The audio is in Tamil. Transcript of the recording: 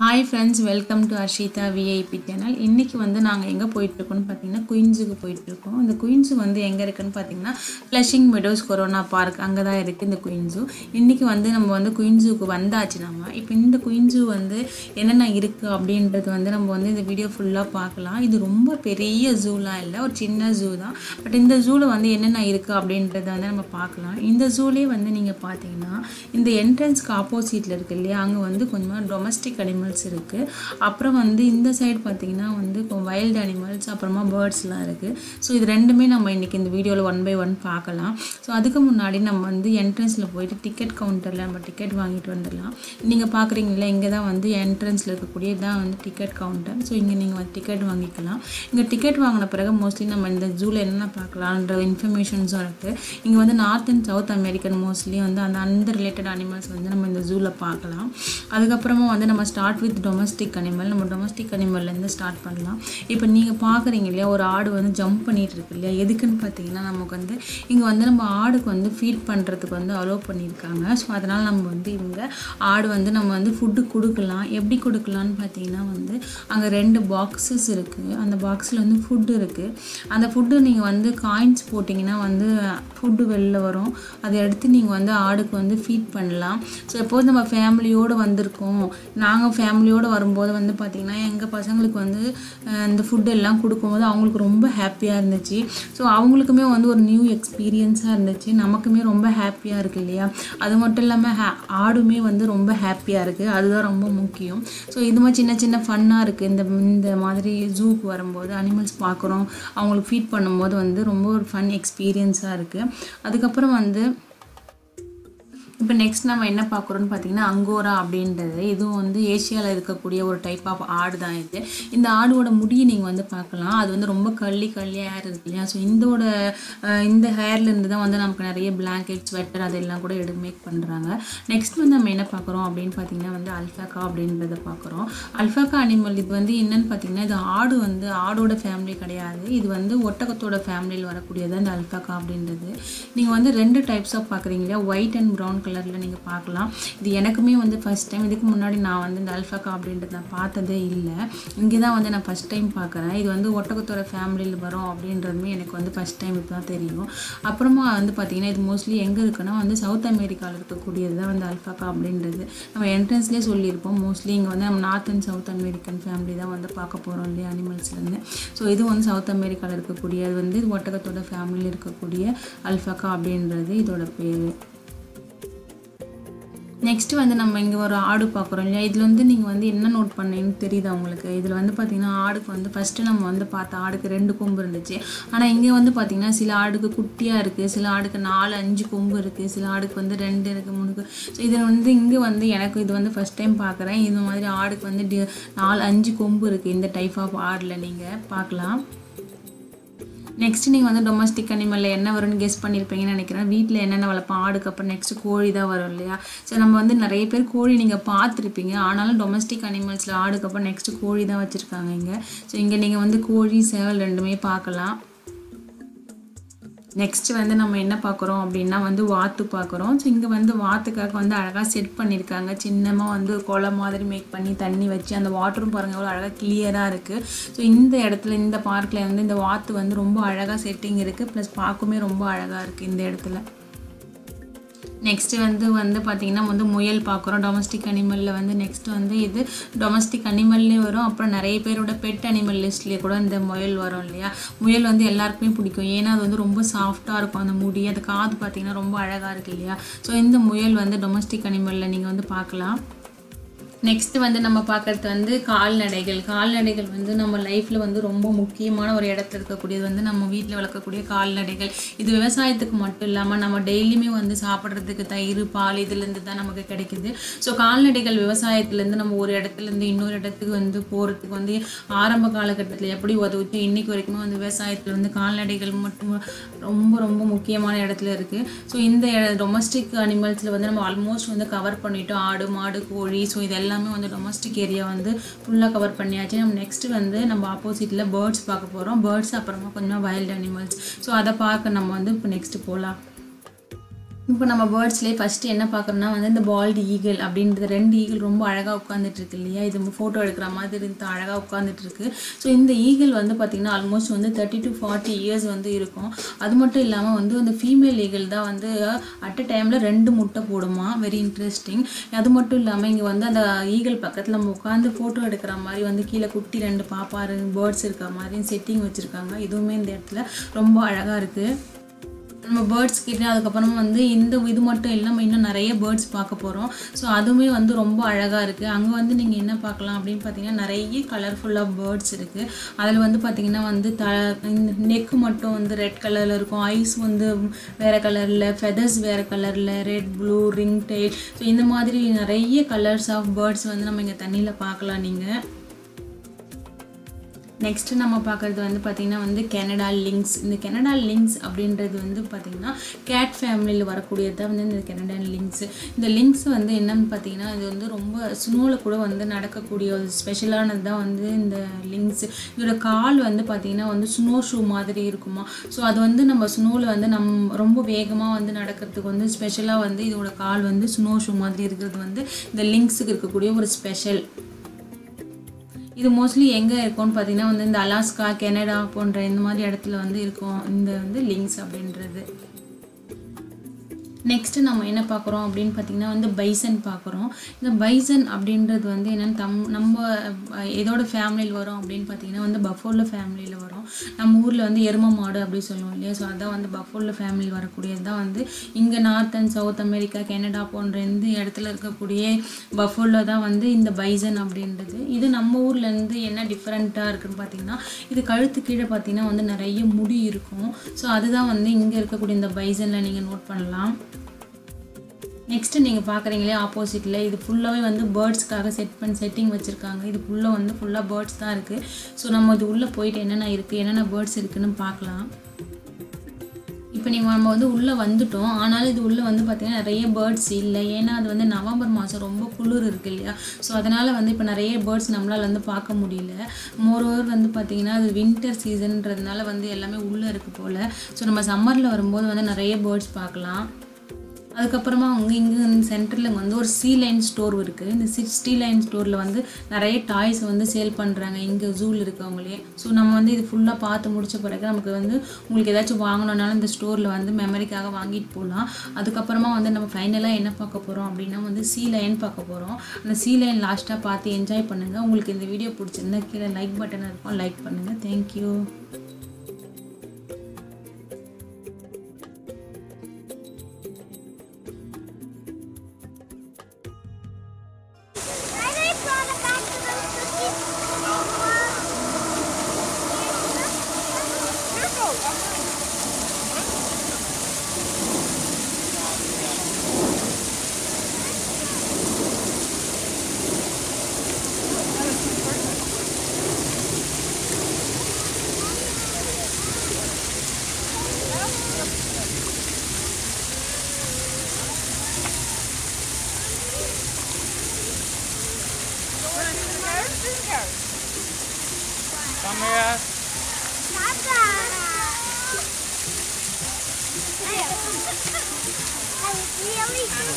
Hi friends welcome to Arshitha VIP channel இன்றைக்கி வந்து நாங்கள் எங்கே போயிட்டுருக்கோம்னு பார்த்தீங்கன்னா குயின்ஸுக்கு போயிட்டுருக்கோம். இந்த குயின்ஸு வந்து எங்கே இருக்குன்னு பார்த்தீங்கன்னா ஃப்ளஷிங் மெடோஸ் கொரோனா பார்க் அங்கே தான் இருக்குது இந்த குயின்ஸு இன்றைக்கி வந்து நம்ம வந்து குயின்ஸுக்கு வந்தாச்சு நம்ம. இப்போ இந்த குயின்ஸு வந்து என்னென்ன இருக்குது அப்படின்றது வந்து நம்ம வந்து இந்த வீடியோ ஃபுல்லாக பார்க்கலாம். இது ரொம்ப பெரிய ஜூலாம் இல்லை ஒரு சின்ன ஜூ தான். பட் இந்த ஜூவில் வந்து என்னென்ன இருக்குது அப்படின்றத வந்து நம்ம பார்க்கலாம். இந்த ஜூலே வந்து நீங்கள் பார்த்தீங்கன்னா இந்த என்ட்ரன்ஸ்க்கு ஆப்போசிட்டில் இருக்கு இல்லையா அங்கே வந்து கொஞ்சமாக டொமஸ்டிக் அனிமல்ஸ் இருக்குது அப்புறம் வந்து இந்த சைடு பார்த்தீங்கன்னா வந்து வைல்டு அனிமல்ஸ் அப்புறமா பேர்ட்ஸ்லாம் இருக்குது ஸோ இது ரெண்டுமே நம்ம இன்றைக்கி இந்த வீடியோவில் ஒன் பை ஒன் பார்க்கலாம். ஸோ அதுக்கு முன்னாடி நம்ம வந்து என்ட்ரன்ஸில் போயிட்டு டிக்கெட் கவுண்டரில் நம்ம டிக்கெட் வாங்கிட்டு வந்துடலாம். நீங்கள் பார்க்குறீங்களா இங்கே தான் வந்து என்ட்ரன்ஸில் இருக்கக்கூடிய தான் வந்து டிக்கெட் கவுண்டர் ஸோ இங்கே நீங்கள் வந்து டிக்கெட் வாங்கிக்கலாம். இங்கே டிக்கெட் வாங்கின பிறகு மோஸ்ட்லி நம்ம இந்த ஜூவில் என்னென்ன பார்க்கலான்ற இன்ஃபர்மேஷன்ஸும் இருக்குது இங்கே வந்து north and south American mostly வந்து அந்த அந்த ரிலேட்டட் அனிமல்ஸ் வந்து நம்ம இந்த ஜூவில் பார்க்கலாம். அதுக்கப்புறமா வந்து நம்ம ஸ்டார்ட் வித் டொமஸ்டிக் அனிமல் நம்ம டொமஸ்டிக் அனிமல்லேருந்து ஸ்டார்ட் பண்ணலாம். இப்போ நீங்கள் பார்க்குறீங்க இல்லையா ஒரு ஆடு வந்து ஜம்ப் பண்ணிட்டு இருக்கு இல்லையா எதுக்குன்னு பார்த்தீங்கன்னா நமக்கு வந்து இங்கே வந்து நம்ம ஆடுக்கு வந்து ஃபீட் பண்ணுறதுக்கு வந்து அலோவ் பண்ணியிருக்காங்க ஸோ அதனால் நம்ம வந்து இவங்க ஆடு வந்து நம்ம வந்து ஃபுட்டு கொடுக்கலாம். எப்படி கொடுக்கலான்னு பார்த்தீங்கன்னா வந்து அங்கே ரெண்டு பாக்ஸஸ் இருக்குது அந்த பாக்ஸில் வந்து ஃபுட்டு இருக்குது அந்த ஃபுட்டு நீங்கள் வந்து காயின்ஸ் போட்டிங்கன்னா வந்து ஃபுட்டு வெளில வரும். அதை எடுத்து நீங்கள் வந்து ஆடுக்கு வந்து ஃபீட் பண்ணலாம். ஸோ எப்போது நம்ம ஃபேமிலியோடு வந்திருக்கோம். நாங்கள் ஃபேமிலியோடு வரும்போது வந்து பார்த்திங்கன்னா எங்கள் பசங்களுக்கு வந்து இந்த ஃபுட் எல்லாம் கொடுக்கும்போது அவங்களுக்கு ரொம்ப ஹாப்பியாக இருந்துச்சு. ஸோ அவங்களுக்குமே வந்து ஒரு நியூ எக்ஸ்பீரியன்ஸாக இருந்துச்சு. நமக்குமே ரொம்ப ஹாப்பியாக இருக்குது இல்லையா? அது மட்டும் இல்லாமல் ஹே ஆடுமே வந்து ரொம்ப ஹாப்பியாக இருக்குது அதுதான் ரொம்ப முக்கியம். ஸோ இது மாதிரி சின்ன சின்ன ஃபன்னாக இருக்குது இந்த இந்த மாதிரி ஜூக்கு வரும்போது அனிமல்ஸ் பார்க்குறோம். அவங்களுக்கு ஃபீட் பண்ணும்போது வந்து ரொம்ப ஒரு ஃபன் எக்ஸ்பீரியன்ஸாக இருக்குது அதுக்கப்புறம் வந்து இப்போ நெக்ஸ்ட் நம்ம என்ன பார்க்குறோம்னு பார்த்தீங்கன்னா அங்கோரா அப்படின்றது. இதுவும் வந்து ஏஷியாவில் இருக்கக்கூடிய ஒரு டைப் ஆஃப் ஆடு தான் இது. இந்த ஆடோட முடியை நீங்கள் வந்து பார்க்கலாம் அது வந்து ரொம்ப கள்ளி கள்ளியாக ஹேர் இருக்கு இல்லையா? ஸோ இந்தோட இந்த ஹேர்லேருந்து தான் வந்து நமக்கு நிறைய பிளாங்கெட் ஸ்வெட்டர் அதெல்லாம் கூட எடு மேக் பண்ணுறாங்க நெக்ஸ்ட் வந்து நம்ம என்ன பார்க்குறோம் அப்படின்னு பார்த்தீங்கன்னா வந்து அல்ஃபாக்கா அப்படின்றத பார்க்குறோம் அல்ஃபாக்கா அனிமல் இது வந்து என்னன்னு பார்த்தீங்கன்னா இது ஆடு வந்து ஆடோட ஃபேமிலி கிடையாது. இது வந்து ஒட்டகத்தோட ஃபேமிலியில் வரக்கூடியது அந்த அல்ஃபாக்கா அப்படின்றது. நீங்கள் வந்து ரெண்டு டைப்ஸ் ஆஃப் பார்க்குறீங்க இல்லையா? ஒயிட் அண்ட் ப்ரௌன் கலரில் நீங்கள் பார்க்கலாம். இது எனக்குமே வந்து ஃபஸ்ட் டைம் இதுக்கு முன்னாடி நான் வந்து இந்த அல்ஃபாக்கா அப்படின்றது நான் பார்த்ததே இல்லை. இங்கே தான் வந்து நான் ஃபஸ்ட் டைம் பார்க்குறேன். இது வந்து ஒட்டகத்தோட ஃபேமிலியில் வரும் அப்படின்றதுமே எனக்கு வந்து ஃபஸ்ட் டைம் இப்போ தான் தெரியும். அப்புறமா வந்து பார்த்திங்கன்னா இது மோஸ்ட்லி எங்கே இருக்குன்னா வந்து சவுத் அமெரிக்காவில் இருக்கக்கூடியது தான் வந்து அல்ஃபாக்கா அப்படின்றது. நம்ம என்ட்ரன்ஸ்லேயே சொல்லியிருப்போம். மோஸ்ட்லி இங்கே வந்து நம்ம north and south American family தான் வந்து பார்க்க போகிறோம் இல்லையா அனிமல்ஸ்லேருந்து ஸோ இது வந்து சவுத் அமெரிக்காவில் இருக்கக்கூடிய அது வந்து ஒட்டகத்தோட ஃபேமிலியில் இருக்கக்கூடிய அல்ஃபாக்கா அப்படின்றது இதோட பேர். நெக்ஸ்ட் வந்து நம்ம இங்கே ஒரு ஆடு பார்க்குறோம் இல்லையா? இதில் வந்து நீங்கள் வந்து என்ன நோட் பண்ணீங்கன்னு தெரியுதா உங்களுக்கு? இதில் வந்து பார்த்திங்கன்னா ஆடுக்கு வந்து ஃபஸ்ட்டு நம்ம வந்து பார்த்த ஆடுக்கு ரெண்டு கொம்பு இருந்துச்சு. ஆனால் இங்கே வந்து பார்த்திங்கன்னா சில ஆடுக்கு குட்டியாக இருக்குது சில ஆடுக்கு நாலு அஞ்சு கொம்பு இருக்குது சில ஆடுக்கு வந்து ரெண்டு இருக்குது மூணு ஸோ இதில் வந்து இங்கே வந்து எனக்கு இது வந்து ஃபஸ்ட் டைம் பார்க்குறேன். இந்த மாதிரி ஆடுக்கு வந்து நாலு அஞ்சு கொம்பு இருக்குது இந்த டைப் ஆஃப் ஆடில் நீங்கள் பார்க்கலாம். நெக்ஸ்ட் நீங்கள் வந்து டொமஸ்டிக் அனிமலில் என்ன வரும்னு கெஸ் பண்ணியிருப்பீங்கன்னு நினைக்கிறேன். வீட்டில் என்னென்ன வளர்ப்போம்? ஆடுக்கு அப்புறம் நெக்ஸ்ட் கோழி தான் வரும் இல்லையா? ஸோ நம்ம வந்து நிறைய பேர் கோழி நீங்கள் பார்த்துருப்பீங்க. ஆனாலும் டொமஸ்டிக் அனிமல்ஸில் ஆடுக்கு அப்புறம் நெக்ஸ்ட் கோழி தான் வச்சுருக்காங்க இங்கே. ஸோ இங்கே நீங்கள் வந்து கோழி சேவல் ரெண்டுமே பார்க்கலாம். நெக்ஸ்ட் வந்து நம்ம என்ன பார்க்குறோம் அப்படின்னா வந்து வாத்து பார்க்குறோம். ஸோ இங்கே வந்து வாத்துக்காக வந்து அழகாக செட் பண்ணியிருக்காங்க. சின்னமாக வந்து குளம் மாதிரி மேக் பண்ணி தண்ணி வச்சு அந்த வாட்டரும் பாருங்கள் எவ்வளோ அழகாக கிளியராக இருக்குது ஸோ இந்த இடத்துல இந்த பார்க்கில் வந்து இந்த வாத்து வந்து ரொம்ப அழகாக செட்டிங் இருக்குது ப்ளஸ் பார்க்குமே ரொம்ப அழகாக இருக்குது இந்த இடத்துல. நெக்ஸ்ட்டு வந்து வந்து பார்த்திங்கன்னா வந்து முயல் பார்க்குறோம் டொமஸ்டிக் அனிமலில் வந்து நெக்ஸ்ட் வந்து இது டொமஸ்டிக் அனிமல்லேயும் வரும். அப்புறம் நிறைய பேரோட பெட் அனிமல் லிஸ்ட்லேயே கூட இந்த முயல் வரும் இல்லையா? முயல் வந்து எல்லாருக்குமே பிடிக்கும். ஏன்னா அது வந்து ரொம்ப சாஃப்டாக இருக்கும். அந்த முடி அது காது பார்த்திங்கன்னா ரொம்ப அழகாக இருக்குது இல்லையா? ஸோ இந்த முயல் வந்து டொமஸ்டிக் அனிமலில் நீங்கள் வந்து பார்க்கலாம் நெக்ஸ்ட் வந்து நம்ம பார்க்குறது வந்து கால்நடைகள். கால்நடைகள் வந்து நம்ம லைஃப்பில் வந்து ரொம்ப முக்கியமான ஒரு இடத்துல இருக்கக்கூடியது வந்து நம்ம வீட்டில் வளர்க்கக்கூடிய கால்நடைகள். இது விவசாயத்துக்கு மட்டும் இல்லாமல் நம்ம டெய்லியுமே வந்து சாப்பிட்றதுக்கு தயிர் பால் இதுலேருந்து தான் நமக்கு கிடைக்குது. ஸோ கால்நடைகள் விவசாயத்துலேருந்து நம்ம ஒரு இடத்துலேருந்து இன்னொரு இடத்துக்கு வந்து போகிறதுக்கு வந்து ஆரம்ப காலகட்டத்தில் எப்படி உதவுச்சு? இன்றைக்கி வரைக்குமே வந்து விவசாயத்தில் வந்து கால்நடைகள் மட்டும் ரொம்ப ரொம்ப முக்கியமான இடத்துல இருக்குது ஸோ இந்த டொமஸ்டிக் அனிமல்ஸில் வந்து நம்ம ஆல்மோஸ்ட் வந்து கவர் பண்ணிட்டோம் ஆடு மாடு கோழி ஸோ இதெல்லாம் எல்லாமே வந்து டொமஸ்டிக் ஏரியா வந்து ஃபுல்லாக கவர் பண்ணியாச்சு. நம்ம நெக்ஸ்ட் வந்து நம்ம ஆப்போசிட்டில் பேர்ட்ஸ் பார்க்க போகிறோம் பேர்ட்ஸ் அப்புறமா கொஞ்சமாக வைல்ட் அனிமல்ஸ் ஸோ அதை பார்க்க நம்ம வந்து இப்போ நெக்ஸ்ட்டு போகலாம் இப்போ நம்ம பேர்ட்ஸ்லேயே ஃபஸ்ட்டு என்ன பார்க்குறோம்னா வந்து இந்த பால்டு ஈகிள் அப்படின்றது ரெண்டு ஈகிள் ரொம்ப அழகாக உட்காந்துட்டு இருக்கு இல்லையா? இது ஃபோட்டோ எடுக்கிற மாதிரி இருந்து அழகாக உட்காந்துட்டு இருக்கு. ஸோ இந்த ஈகிள் வந்து பார்த்திங்கன்னா ஆல்மோஸ்ட் வந்து தேர்ட்டி டு ஃபார்ட்டி இயர்ஸ் வந்து இருக்கும். அது மட்டும் இல்லாமல் வந்து அந்த ஃபீமேல் ஈகிள் தான் வந்து அட் அ டைமில் ரெண்டு முட்டை போடுமா? வெரி இன்ட்ரெஸ்டிங் அது மட்டும் இல்லாமல் இங்கே வந்து அந்த ஈகிள் பக்கத்தில் நம்ம உட்காந்து ஃபோட்டோ எடுக்கிற மாதிரி வந்து கீழே குட்டி ரெண்டு பாப்பா பேர்ட்ஸ் இருக்கிற மாதிரி செட்டிங் வச்சுருக்காங்க. இதுவுமே இந்த இடத்துல ரொம்ப அழகாக இருக்குது நம்ம பேர்ட்ஸ் கிட்ட அதுக்கப்புறமா வந்து இந்த இது மட்டும் இல்லாமல் இன்னும் நிறைய பேர்ட்ஸ் பார்க்க போகிறோம் ஸோ அதுவுமே வந்து ரொம்ப அழகாக இருக்குது அங்கே வந்து நீங்கள் என்ன பார்க்கலாம் அப்படின்னு பார்த்தீங்கன்னா நிறைய கலர்ஃபுல்லாக பேர்ட்ஸ் இருக்குது அதில் வந்து பார்த்தீங்கன்னா வந்து த நெக்கு மட்டும் வந்து ரெட் கலரில் இருக்கும். ஐஸ் வந்து வேறு கலரில் ஃபெதர்ஸ் வேறு கலரில் red blue ring tail so இந்த மாதிரி நிறைய கலர்ஸ் ஆஃப் பேர்ட்ஸ் வந்து நம்ம இங்கே தண்ணியில் பார்க்கலாம் நீங்கள் நெக்ஸ்ட்டு நம்ம பார்க்குறது வந்து பார்த்திங்கன்னா வந்து கெனடா லிங்க்ஸ் இந்த கெனடா லிங்க்ஸ் அப்படின்றது வந்து பார்த்திங்கன்னா கேட் ஃபேமிலியில் வரக்கூடியது தான் வந்து இந்த கெனடா லிங்க்ஸ் இந்த லிங்க்ஸ் வந்து என்னன்னு பார்த்தீங்கன்னா இது வந்து ரொம்ப ஸ்னோவில் கூட வந்து நடக்கக்கூடிய ஒரு ஸ்பெஷலானது தான் வந்து இந்த லிங்க்ஸ் இதோட கால் வந்து பார்த்திங்கன்னா வந்து ஸ்னோ ஷூ மாதிரி இருக்குமா? ஸோ அது வந்து நம்ம ஸ்னோவில் வந்து நம் ரொம்ப வேகமாக வந்து நடக்கிறதுக்கு வந்து ஸ்பெஷலாக வந்து இதோட கால் வந்து ஸ்னோ ஷூ மாதிரி இருக்கிறது வந்து இந்த லிங்க்ஸுக்கு இருக்கக்கூடிய ஒரு ஸ்பெஷல் இது மோஸ்ட்லி எங்கே இருக்கும்னு பார்த்தீங்கன்னா வந்து இந்த அலாஸ்கா கெனடா போன்ற இந்த மாதிரி இடத்துல வந்து இருக்கும். இந்த வந்து லிங்க்ஸ் அப்படின்றது. நெக்ஸ்ட்டு நம்ம என்ன பார்க்குறோம் அப்படின்னு பார்த்தீங்கன்னா வந்து பைசன் பார்க்குறோம். இந்த பைசன் அப்படின்றது வந்து என்னென்னு தம் நம்ம எதோட ஃபேமிலியில் வரும் அப்படின்னு பார்த்தீங்கன்னா வந்து பஃபோல ஃபேமிலியில் வரும். நம்ம ஊரில் வந்து எரும மாடு அப்படி சொல்லுவோம் இல்லையா? ஸோ அதான் வந்து பஃபோல ஃபேமிலியில் வரக்கூடியது தான் வந்து இங்கே north and south America Canada போன்ற இந்த இடத்துல இருக்கக்கூடிய பஃபோல தான் வந்து இந்த பைசன் அப்படின்றது. இது நம்ம ஊர்லேருந்து என்ன டிஃப்ரெண்ட்டாக இருக்குன்னு பார்த்தீங்கன்னா இது கழுத்து கீழே பார்த்தீங்கன்னா வந்து நிறைய முடி இருக்கும். ஸோ அதுதான் வந்து இங்கே இருக்கக்கூடிய இந்த பைசனில் நீங்கள் நோட் பண்ணலாம். நெக்ஸ்ட்டு நீங்கள் பார்க்குறீங்களே ஆப்போசிட்டில் இது ஃபுல்லாகவே வந்து பேர்ட்ஸ்க்காக செட் பண்ணி செட்டிங் வச்சுருக்காங்க. இது ஃபுல்லாக வந்து ஃபுல்லாக பேர்ட்ஸ் தான் இருக்குது ஸோ நம்ம இது உள்ளே போயிட்டு என்னென்ன இருக்குது என்னென்ன பேர்ட்ஸ் இருக்குன்னு பார்க்கலாம் இப்போ நீங்கள் நம்ம வந்து உள்ளே வந்துட்டோம். ஆனாலும் இது உள்ளே வந்து பார்த்திங்கன்னா நிறைய பேர்ட்ஸ் இல்லை. ஏன்னா அது வந்து நவம்பர் மாதம் ரொம்ப குளிர் இருக்கு இல்லையா? ஸோ அதனால் வந்து இப்போ நிறைய பேர்ட்ஸ் நம்மளால் வந்து பார்க்க முடியல. மோரோவர் வந்து பார்த்திங்கன்னா அது வின்டர் சீசன்றதுனால வந்து எல்லாமே உள்ளே இருக்குது போல். ஸோ நம்ம சம்மரில் வரும்போது வந்து நிறைய பேர்ட்ஸ் பார்க்கலாம். அதுக்கப்புறமா அவங்க இங்கே சென்டரில் வந்து ஒரு சி லைன் ஸ்டோர் இருக்குது இந்த சி ஸ்டீ லைன் ஸ்டோரில் வந்து நிறைய டாய்ஸ் வந்து சேல் பண்ணுறாங்க இங்கே ஜூவில் இருக்கவங்களே. ஸோ நம்ம வந்து இது ஃபுல்லாக பார்த்து முடிச்ச பிறகு நமக்கு வந்து உங்களுக்கு ஏதாச்சும் வாங்கணுன்னாலும் இந்த ஸ்டோரில் வந்து மெமரிக்காக வாங்கிட்டு போகலாம் அதுக்கப்புறமா வந்து நம்ம ஃபைனலாக என்ன பார்க்க போகிறோம் அப்படின்னா வந்து சி லைன் பார்க்க போகிறோம் அந்த சி லைன் லாஸ்ட்டாக பார்த்து என்ஜாய் பண்ணுங்கள் உங்களுக்கு இந்த வீடியோ பிடிச்சிருந்தா கீழே லைக் பட்டன் இருக்கும். லைக் பண்ணுங்கள் தேங்க்யூ Really? I'm